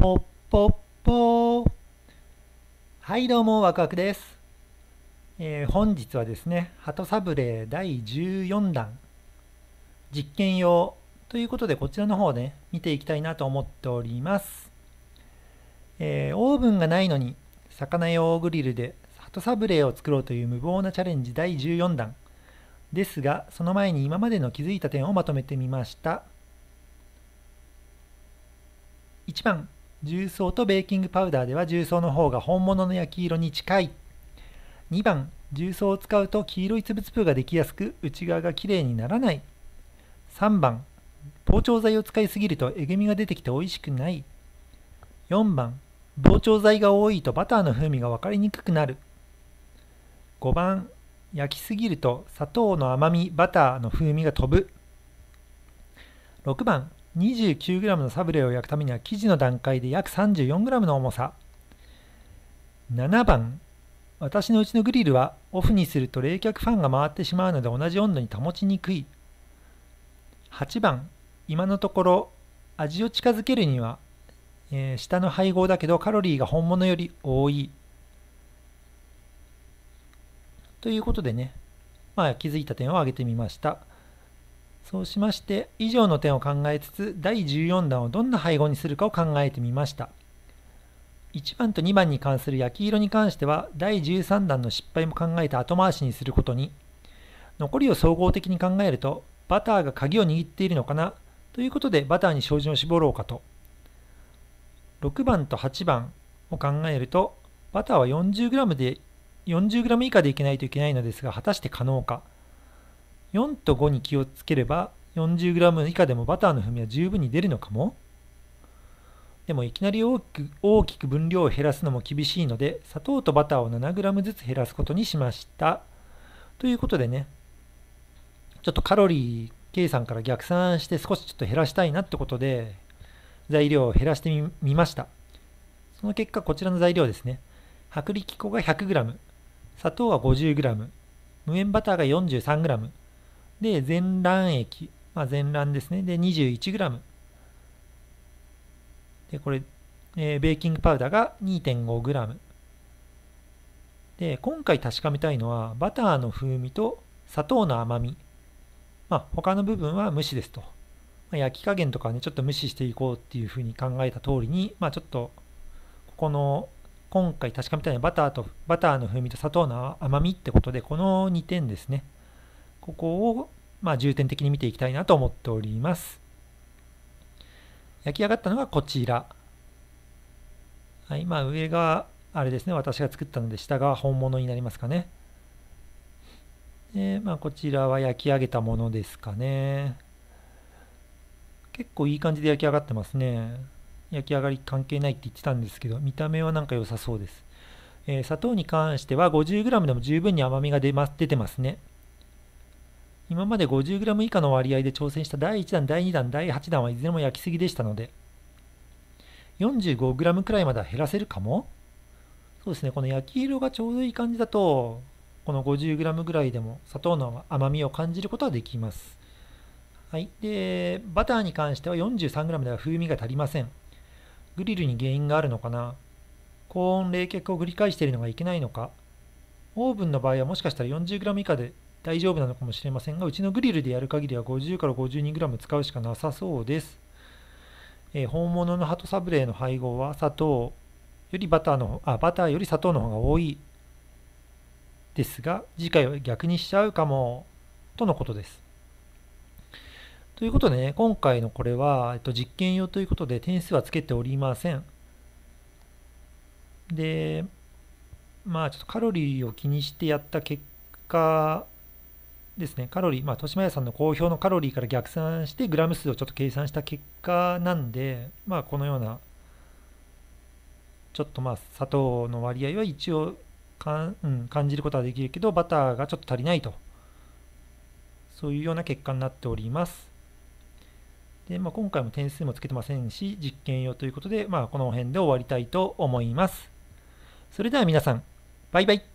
ポッポッポー。はいどうもワクワクです、えー、本日はですね鳩サブレー第14弾。実験用ということでこちらの方ね見ていきたいなと思っております、えー、オーブンがないのに魚用グリルで鳩サブレーを作ろうという無謀なチャレンジ第14弾。ですがその前に今までの気づいた点をまとめてみました。1番重曹とベーキングパウダーでは重曹の方が本物の焼き色に近い。2番重曹を使うと黄色いつぶつぶができやすく内側がきれいにならない。3番膨張剤を使いすぎるとえぐみが出てきて美味しくない。4番膨張剤が多いとバターの風味が分かりにくくなる。5番焼きすぎると砂糖の甘みバターの風味が飛ぶ。6番 29g のサブレを焼くためには生地の段階で約 34g の重さ。7番私のうちのグリルはオフにすると冷却ファンが回ってしまうので同じ温度に保ちにくい。8番今のところ味を近づけるには、えー、下の配合だけどカロリーが本物より多い。ということでね、まあ、気づいた点を挙げてみました。そうしまして、以上の点を考えつつ、第14弾をどんな配合にするかを考えてみました。1番と2番に関する焼き色に関しては、第13弾の失敗も考えて後回しにすることに、残りを総合的に考えると、バターが鍵を握っているのかなということで、バターに照準を絞ろうかと。6番と8番を考えると、バターは 40g で 40g 以下でいけないといけないのですが、果たして可能か。4と5に気をつければ 40g 以下でもバターの風味は十分に出るのかも。でもいきなり大きく大きく分量を減らすのも厳しいので砂糖とバターを 7g ずつ減らすことにしました。ということでねちょっとカロリー計算から逆算して少しちょっと減らしたいなってことで材料を減らしてみました。その結果こちらの材料ですね。薄力粉が 100g 砂糖は 50g 無塩バターが 43g で、全卵液、まあ、全卵ですね。で、21g。で、これ、えー、ベーキングパウダーが 2.5g。で、今回確かめたいのは、バターの風味と砂糖の甘み。まあ、他の部分は無視ですと。まあ、焼き加減とかね、ちょっと無視していこうっていうふうに考えた通りに、まあ、ちょっと、ここの、今回確かめたいのはバターと、バターの風味と砂糖の甘みってことで、この2点ですね。ここを、まあ、重点的に見ていきたいなと思っております。焼き上がったのがこちら。はい、まあ、上があれですね、私が作ったので、下が本物になりますかね。で、まあ、こちらは焼き上げたものですかね。結構いい感じで焼き上がってますね。焼き上がり関係ないって言ってたんですけど、見た目はなんか良さそうです。えー、砂糖に関しては 50g でも十分に甘みが出ます出てますね。今まで 50g 以下の割合で挑戦した第1弾、第2弾、第8弾はいずれも焼きすぎでしたので、45g くらいまでは減らせるかも？そうですね、この焼き色がちょうどいい感じだと、この 50g ぐらいでも砂糖の甘みを感じることはできます。はい。で、バターに関しては 43g では風味が足りません。グリルに原因があるのかな？高温冷却を繰り返しているのがいけないのか？オーブンの場合はもしかしたら 40g 以下で大丈夫なのかもしれませんが、うちのグリルでやる限りは50から 52g 使うしかなさそうです。えー、本物のハトサブレーの配合は砂糖よりバターのあバターより砂糖の方が多いですが、次回は逆にしちゃうかもとのことです。ということでね、今回のこれは、えっと、実験用ということで点数はつけておりません。で、まあちょっとカロリーを気にしてやった結果ですね、カロリー、まあ、豊島屋さんの公表のカロリーから逆算して、グラム数をちょっと計算した結果なんで、まあ、このような、ちょっとまあ、砂糖の割合は一応かん、うん、感じることはできるけど、バターがちょっと足りないと。そういうような結果になっております。で、まあ、今回も点数もつけてませんし、実験用ということで、まあ、この辺で終わりたいと思います。それでは皆さん、バイバイ。